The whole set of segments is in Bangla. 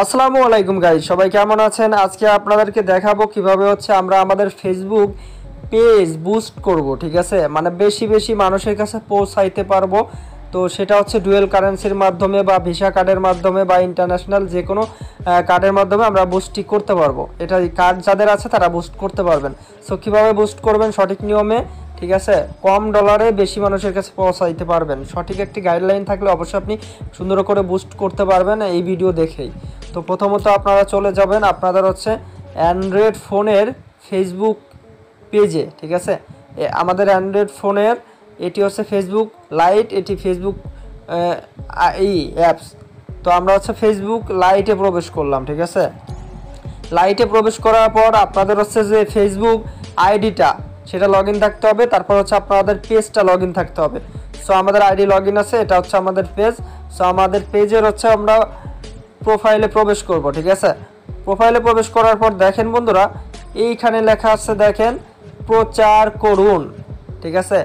আসসালামু আলাইকুম গাইজ সবাই কেমন আছেন? আজকে আপনাদেরকে দেখাবো কীভাবে হচ্ছে আমরা আমাদের ফেসবুক পেজ বুস্ট করব, ঠিক আছে? মানে বেশি বেশি মানুষের কাছে পৌঁছাইতে পারব। তো সেটা হচ্ছে ডুয়েল কারেন্সির মাধ্যমে বা ভিসা কার্ডের মাধ্যমে বা ইন্টারন্যাশনাল যে কোনো কার্ডের মাধ্যমে আমরা বুস্টটি করতে পারব। এটা কার্ড যাদের আছে তারা বুস্ট করতে পারবেন। সো কীভাবে বুস্ট করবেন সঠিক নিয়মে? ঠিক আছে? কম ডলারে বেশি মানুষের কাছে পৌঁছাইতে পারবেন। সঠিক একটি গাইডলাইন থাকলে অবশ্যই আপনি সুন্দর করে বুস্ট করতে পারবেন এই ভিডিও দেখেই। তো প্রথমত আপনারা চলে যাবেন আপনাদের হচ্ছে অ্যান্ড্রয়েড ফোনের ফেসবুক পেজে ঠিক আছে? আমাদের অ্যান্ড্রয়েড ফোনের এটি হচ্ছে ফেসবুক লাইট এটি ফেসবুক এই অ্যাপস তো আমরা হচ্ছে ফেসবুক লাইটে প্রবেশ করলাম, ঠিক আছে? লাইটে প্রবেশ করার পর আপনাদের হচ্ছে যে ফেসবুক আইডিটা সেটা লগ থাকতে হবে, তারপর হচ্ছে আপনাদের পেজটা লগ থাকতে হবে। সো আমাদের আইডি লগ আছে, এটা হচ্ছে আমাদের পেজ সো আমাদের পেজের হচ্ছে আমরা প্রোফাইলে প্রবেশ করব, ঠিক আছে? প্রোফাইলে প্রবেশ করার পর দেখেন বন্ধুরা, এইখানে লেখা আছে দেখেন, প্রচার করুন, ঠিক আছে?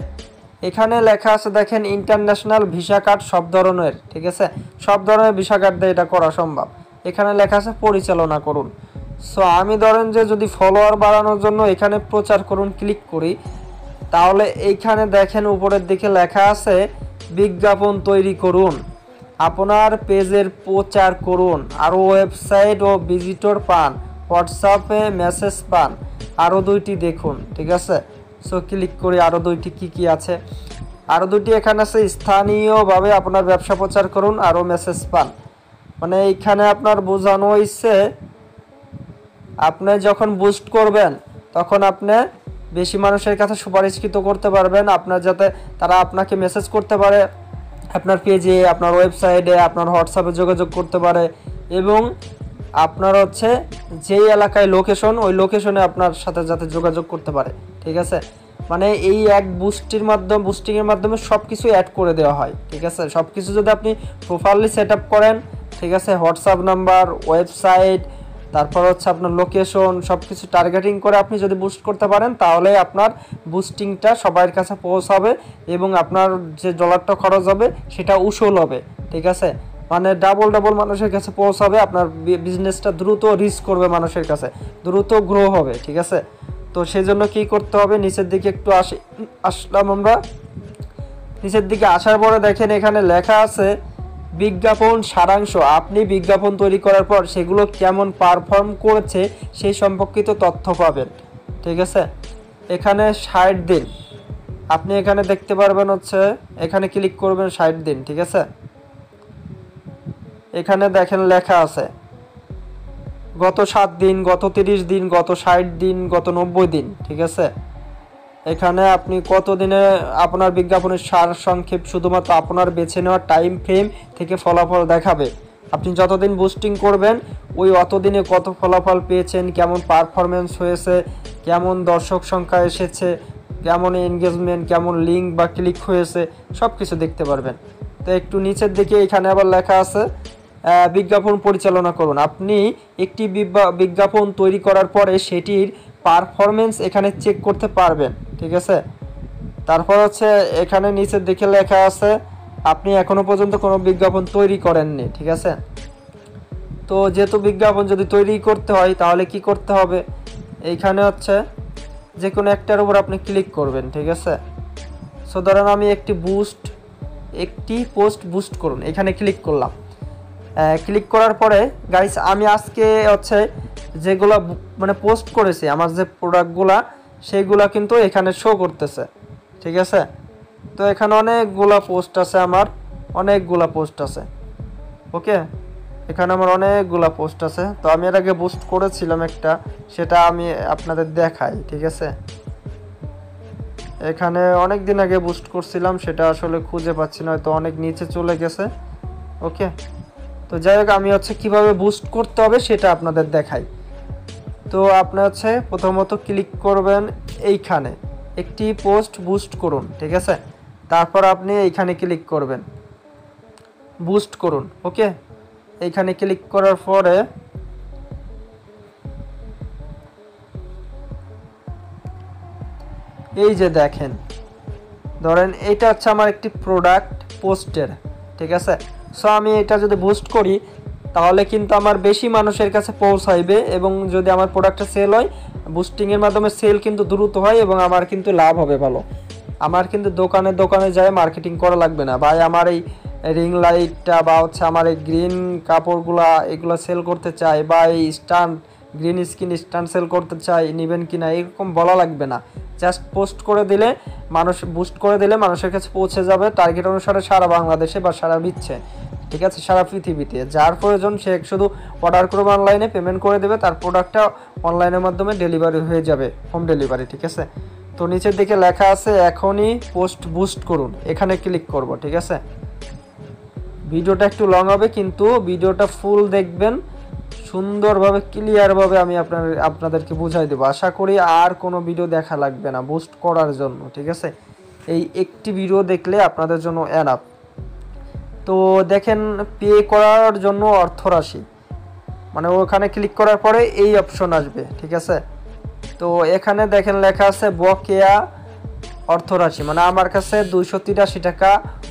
এখানে লেখা আছে দেখেন ইন্টারন্যাশনাল ভিসা কার্ড সব ধরনের, ঠিক আছে? সব ধরনের ভিসা কার্ড দিয়ে এটা করা সম্ভব। এখানে লেখা আছে পরিচালনা করুন। সো আমি ধরেন যে যদি ফলোয়ার বাড়ানোর জন্য এখানে প্রচার করুন ক্লিক করি, তাহলে এইখানে দেখেন উপরের দিকে লেখা আছে, বিজ্ঞাপন তৈরি করুন, আপনার পেজের প্রচার করুন আরও ওয়েবসাইট ও ভিজিটর পান হোয়াটসঅ্যাপে মেসেজ পান আরও দুইটি দেখুন, ঠিক আছে? সো ক্লিক করি আরও দুইটি কি কি আছে? আরও দুটি এখানে আছে, স্থানীয়ভাবে আপনার ব্যবসা প্রচার করুন আরও মেসেজ পান। মানে এইখানে আপনার বোঝানো হয়েছে আপনি যখন বুস্ট করবেন, তখন আপনি বেশি মানুষের কাছে সুপারিশকৃত করতে পারবেন। আপনার যাতে তারা আপনাকে মেসেজ করতে পারে, আপনার পেজে আপনার ওয়েবসাইটে আপনার হোয়াটসঅ্যাপে যোগাযোগ করতে পারে এবং আপনার হচ্ছে যেই এলাকায় লোকেশন ওই লোকেশনে আপনার সাথে যাতে যোগাযোগ করতে পারে, ঠিক আছে? মানে এই এক বুস্টির মাধ্যমে বুস্টিংয়ের মাধ্যমে সব কিছু অ্যাড করে দেওয়া হয়, ঠিক আছে? সব কিছু যদি আপনি প্রপারলি সেট করেন, ঠিক আছে? হোয়াটসঅ্যাপ নাম্বার ওয়েবসাইট তারপর হচ্ছে আপনার লোকেশন সব কিছু টার্গেটিং করে আপনি যদি বুস্ট করতে পারেন, তাহলে আপনার বুস্টিংটা সবার কাছে পৌঁছাবে এবং আপনার যে ডলারটা খরচ হবে, সেটা উসল হবে, ঠিক আছে? মানে ডাবল ডাবল মানুষের কাছে পৌঁছাবে, আপনার বিজনেসটা দ্রুত রিচ করবে মানুষের কাছে, দ্রুত গ্রো হবে, ঠিক আছে? তো সেই জন্য কী করতে হবে, নিচের দিকে একটু আসি, আসলাম আমরা। নিচের দিকে আসার পরে দেখেন এখানে লেখা আছে বিজ্ঞাপন, সারাংশ, আপনি বিজ্ঞাপন তৈরি করার পর সেগুলো কেমন পারফর্ম করেছে সেই সম্পর্কিত তথ্য পাবেন, ঠিক আছে? এখানে ষাট দিন। আপনি এখানে দেখতে পারবেন হচ্ছে, এখানে ক্লিক করবেন ষাট দিন, ঠিক আছে? এখানে দেখেন লেখা আছে, গত সাত দিন, গত তিরিশ দিন, গত ষাট দিন, গত নব্বই দিন, ঠিক আছে? এখানে আপনি কত দিনে আপনার বিজ্ঞাপনের সার সংক্ষেপ শুধুমাত্র আপনার বেছে নেওয়া টাইম ফ্রেম থেকে ফলাফল দেখাবে? আপনি যতদিন বুস্টিং করবেন, ওই অতদিনে কত ফলাফল পেয়েছেন, কেমন পারফরমেন্স হয়েছে, কেমন দর্শক সংখ্যা এসেছে, কেমন এনগেজমেন্ট কেমন লিঙ্ক বা ক্লিক হয়েছে সব কিছু দেখতে পারবেন। তো একটু নিচের দিকে এখানে আবার লেখা আছে বিজ্ঞাপন পরিচালনা করুন। আপনি একটি বিজ্ঞাপন তৈরি করার পরে সেটির পারফরমেন্স এখানে চেক করতে পারবেন। ঠিক আছে? তারপর হচ্ছে এখানে নিচের দিকে লেখা আছে, আপনি এখনও পর্যন্ত কোনো বিজ্ঞাপন তৈরি করেননি, ঠিক আছে? তো যেহেতু বিজ্ঞাপন যদি তৈরি করতে হয়, তাহলে কি করতে হবে? এইখানে হচ্ছে যে কোনো একটার উপর আপনি ক্লিক করবেন, ঠিক আছে? সো ধরেন আমি একটি বুস্ট, একটি পোস্ট বুস্ট করুন, এখানে ক্লিক করলাম। ক্লিক করার পরে, গাইস, আমি আজকে হচ্ছে যেগুলো মানে পোস্ট করেছি, আমার যে প্রোডাক্টগুলা সেইগুলা কিন্তু এখানে শো করতেছে। ঠিক আছে? তো এখানে অনেকগুলা পোস্ট আছে আমার। অনেকগুলা পোস্ট আছে। ওকে এখানে আমার অনেকগুলা পোস্ট আছে। তো আমি এর আগে বুস্ট করেছিলাম একটা, সেটা আমি আপনাদের দেখাই, ঠিক আছে? এখানে অনেক দিন আগে বুস্ট করছিলাম, সেটা আসলে খুঁজে পাচ্ছি না, হয়তো অনেক নিচে চলে গেছে। ওকে তো যাই হোক, আমি হচ্ছে কীভাবে বুস্ট করতে হবে সেটা আপনাদের দেখাই। তো আপনি হচ্ছে প্রথমত ক্লিক করবেন এইখানে। একটি পোস্ট বুস্ট করুন, ঠিক আছে? তারপর আপনি এইখানে ক্লিক করবেন। বুস্ট করুন ওকে এইখানে ক্লিক করার পরে এই যে দেখেন, ধরেন এটা হচ্ছে আমার একটি প্রোডাক্ট পোস্টের ঠিক আছে? সো আমি এটা যদি বুস্ট করি তাহলে কিন্তু আমার বেশি মানুষের কাছে পৌঁছাইবে এবং যদি আমার প্রোডাক্টটা সেল হয় বুস্টিংয়ের মাধ্যমে সেল কিন্তু দ্রুত হয় এবং আমার কিন্তু লাভ হবে ভালো। আমার কিন্তু দোকানে দোকানে যায় মার্কেটিং করা লাগবে না। ভাই, আমার এই রিং লাইটটা বা হচ্ছে আমার এই গ্রিন কাপড়গুলা এগুলো সেল করতে চাই বা এই stand green screen stand sell করতে চাই, নেবেন কি না এরকম বলা লাগবে না। জাস্ট পোস্ট করে দিলে মানুষ বুস্ট করে দিলে মানুষের কাছে পৌঁছে যাবে। টার্গেট অনুসারে সারা বাংলাদেশে বা সারা বিচ্ছে ঠিক আছে, সারা পৃথিবীতে। যার প্রয়োজন সে শুধু অর্ডার করবে অনলাইনে পেমেন্ট করে দেবে, তার প্রোডাক্টটা অনলাইনের মাধ্যমে ডেলিভারি হয়ে যাবে হোম ডেলিভারি ঠিক আছে? তো নিচের দিকে লেখা আছে, এখনই পোস্ট বুস্ট করুন। এখানে ক্লিক করব, ঠিক আছে? ভিডিওটা একটু লং হবে, কিন্তু ভিডিওটা ফুল দেখবেন, সুন্দরভাবে ক্লিয়ারভাবে আমি আপনার, আপনাদেরকে বুঝাই দেবো। আশা করি আর কোনো ভিডিও দেখা লাগবে না বুস্ট করার জন্য, ঠিক আছে? এই একটি ভিডিও দেখলে আপনাদের জন্য অ্যানাপ তো দেখেন পে করার জন্য অর্থরাশি। মানে ওখানে ক্লিক করার পরে এই অপশন আসবে, ঠিক আছে? তো এখানে দেখেন লেখা আছে বকেয়া অর্থরাশি মানে আমার কাছে দুইশো তিরাশি টাকা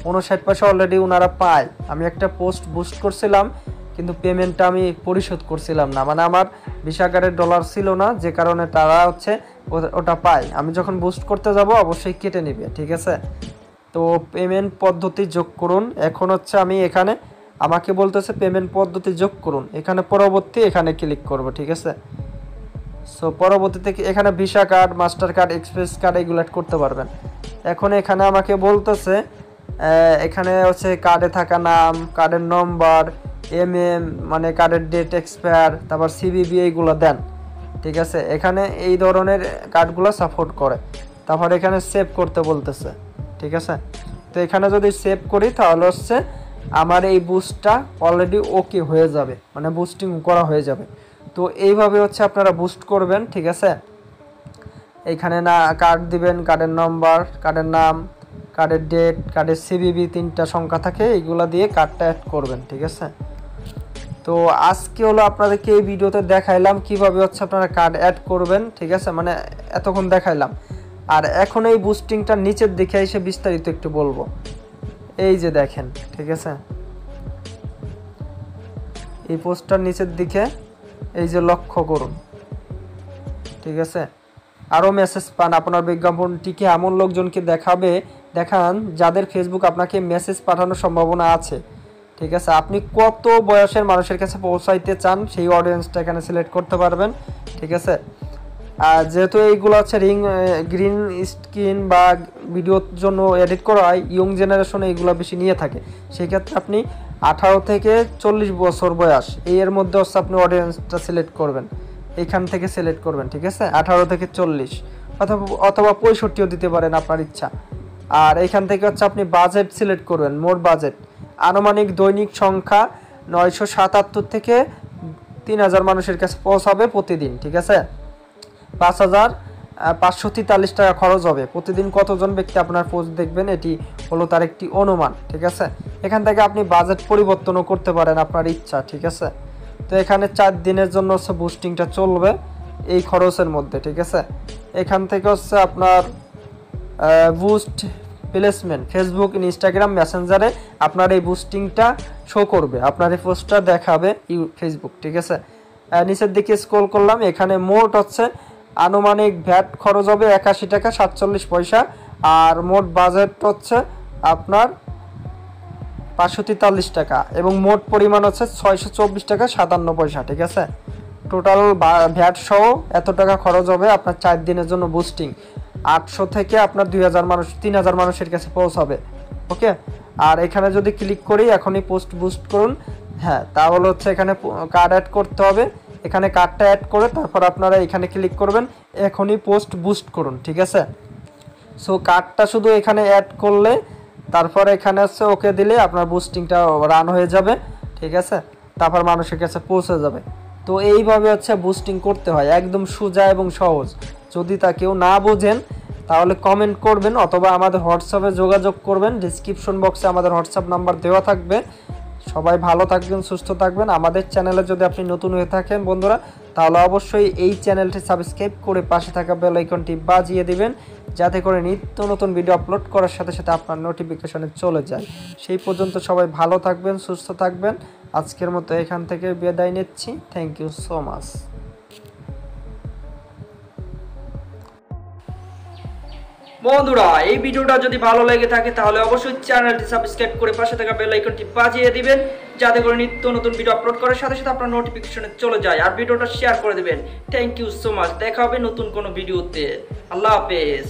উনষাট পয়সা অলরেডি ওনারা পায়। আমি একটা পোস্ট বুস্ট করছিলাম, কিন্তু পেমেন্টটা আমি পরিশোধ করছিলাম না। মানে আমার বিশ আকারের ডলার ছিল না, যে কারণে তারা হচ্ছে ওটা পায়। আমি যখন বুস্ট করতে যাব, অবশ্যই কেটে নিবে, ঠিক আছে? তো পেমেন্ট পদ্ধতি যোগ করুন। এখন হচ্ছে আমি এখানে আমাকে বলতেছে পেমেন্ট পদ্ধতি যোগ করুন। এখানে পরবর্তী এখানে ক্লিক করব, ঠিক আছে? সো পরবর্তীতে এখানে Visa card Mastercard express card এগুলো করতে পারবেন। এখন এখানে আমাকে বলতেছে এখানে হচ্ছে কার্ডে থাকা নাম কার্ডের নম্বর এম এম মানে কার্ডের ডেট এক্সপায়ার তারপর সিবিবি এইগুলো দেন, ঠিক আছে? এখানে এই ধরনের কার্ডগুলো সাপোর্ট করে। তারপর এখানে সেভ করতে বলতেছে। ঠিক আছে? তো এখানে যদি সেভ করি, তাহলে হচ্ছে আমার এই বুস্টটা অলরেডি ওকে হয়ে যাবে। মানে বুস্টিং করা হয়ে যাবে। তো এইভাবে হচ্ছে আপনারা বুস্ট করবেন, ঠিক আছে? এইখানে না কার্ড দিবেন কার্ডের নম্বর কার্ডের নাম কার্ডের ডেট কার্ডের সিবিবি তিনটা সংখ্যা থাকে, এইগুলো দিয়ে কার্ডটা অ্যাড করবেন, ঠিক আছে? তো আজকে হলো আপনাদেরকে এই ভিডিওতে দেখাইলাম কীভাবে হচ্ছে আপনারা কার্ড অ্যাড করবেন, ঠিক আছে? মানে এতক্ষণ দেখাইলাম। আর এখন এই বুস্টিংটা নিচের দিকে এসে বিস্তারিত একটু বলব। এই যে দেখেন, ঠিক আছে? এই পোস্টটার নিচের দিকে এই যে লক্ষ্য করুন, ঠিক আছে? আরও মেসেজ পান, আপনার বিজ্ঞাপনটিকে এমন লোকজনকে দেখাবে, দেখান যাদের ফেসবুক আপনাকে মেসেজ পাঠানোর সম্ভাবনা আছে, ঠিক আছে? আপনি কত বয়সের মানুষের কাছে পৌঁছাইতে চান, সেই অডিয়েন্সটা এখানে সিলেক্ট করতে পারবেন, ঠিক আছে? আর যেহেতু এইগুলো হচ্ছে রিং গ্রিন স্কিন বা ভিডিওর জন্য এডিট করা হয় ইয়ং জেনারেশনে এইগুলো বেশি নিয়ে থাকে। সেক্ষেত্রে আপনি আঠারো থেকে চল্লিশ বছর বয়স, এর মধ্যে হচ্ছে আপনি অডিয়েন্সটা সিলেক্ট করবেন। এইখান থেকে সিলেক্ট করবেন, ঠিক আছে? আঠারো থেকে চল্লিশ, অথবা অথবা পঁয়ষট্টিও দিতে পারেন আপনার ইচ্ছা। আর এখান থেকে হচ্ছে আপনি বাজেট সিলেক্ট করবেন, মোট বাজেট আনুমানিক দৈনিক সংখ্যা নয়শো সাতাত্তর থেকে তিন হাজার মানুষের কাছে পৌঁছাবে প্রতিদিন, ঠিক আছে? পাঁচ হাজার পাঁচশো তেতাল্লিশ টাকা খরচ হবে। প্রতিদিন কতজন ব্যক্তি আপনার পোস্ট দেখবেন, এটি হলো তার একটি অনুমান, ঠিক আছে? এখান থেকে আপনি বাজেট পরিবর্তনও করতে পারেন আপনার ইচ্ছা, ঠিক আছে? তো এখানে চার দিনের জন্য হচ্ছে বুস্টিংটা চলবে এই খরচের মধ্যে, ঠিক আছে? এখান থেকে হচ্ছে আপনার বুস্ট প্লেসমেন্ট ফেসবুক ইনস্টাগ্রাম মেসেঞ্জারে আপনার এই বুস্টিংটা শো করবে। আপনার এই পোস্টটা দেখাবে ইউ ফেসবুক ঠিক আছে? নিচের দিকে স্ক্রল করলাম, এখানে মোট হচ্ছে আনুমানিক ভ্যাট খরচ হবে একাশি টাকা সাতচল্লিশ পয়সা। আর মোট বাজেট হচ্ছে আপনার পাঁচশো তেতাল্লিশ টাকা এবং মোট পরিমাণ হচ্ছে ছয়শো চব্বিশ টাকা সাতান্ন পয়সা, ঠিক আছে? টোটাল ভ্যাট সহ এত টাকা খরচ হবে আপনার চার দিনের জন্য বুস্টিং আটশো থেকে আপনার দুই হাজার মানুষ তিন হাজার মানুষের কাছে পৌঁছাবে ওকে আর এখানে যদি ক্লিক করি, এখনই পোস্ট বুস্ট করুন। হ্যাঁ তাহলে হচ্ছে এখানে কার্ড অ্যাড করতে হবে। এখানে কার্ডটা অ্যাড করে তারপর আপনারা এখানে ক্লিক করবেন, এখনই পোস্ট বুস্ট করুন, ঠিক আছে? সো কার্ডটা শুধু এখানে অ্যাড করলে, তারপর এখানে হচ্ছে ওকে দিলে আপনার বুস্টিংটা রান হয়ে যাবে, ঠিক আছে? তারপর মানুষের কাছে পৌঁছে যাবে। তো এইভাবে হচ্ছে বুস্টিং করতে হয়, একদম সোজা এবং সহজ। যদি তা কেউ না বোঝেন, তাহলে কমেন্ট করবেন অথবা আমাদের হোয়াটসঅ্যাপে যোগাযোগ করবেন। ডিসক্রিপশন বক্সে আমাদের হোয়াটসঅ্যাপ নাম্বার দেওয়া থাকবে। সবাই ভালো থাকবেন, সুস্থ থাকবেন। আমাদের চ্যানেলে যদি আপনি নতুন হয়ে থাকেন বন্ধুরা, তাহলে অবশ্যই এই চ্যানেলটি সাবস্ক্রাইব করে পাশে থাকা বেল আইকনটি বাজিয়ে দিবেন, যাতে করে নিত্য নতুন ভিডিও আপলোড করার সাথে সাথে আপনার নোটিফিকেশনে চলে যায়। সেই পর্যন্ত সবাই ভালো থাকবেন, সুস্থ থাকবেন। আজকের মতো এখান থেকে বিদায় নিচ্ছি। থ্যাংক ইউ সো মাচ বন্ধুরা, এই ভিডিওটা যদি ভালো লেগে থাকে, তাহলে অবশ্যই চ্যানেলটি সাবস্ক্রাইব করে পাশে থাকা বেল আইকনটি বাজিয়ে দিবেন, যাতে করে নিত্য নতুন ভিডিও আপলোড করার সাথে সাথে আপনার নোটিফিকেশনে চলে যায় আর ভিডিওটা শেয়ার করে দিবেন। থ্যাংক ইউ সো মাচ দেখা হবে নতুন কোনো ভিডিওতে। আল্লাহ হাফেজ।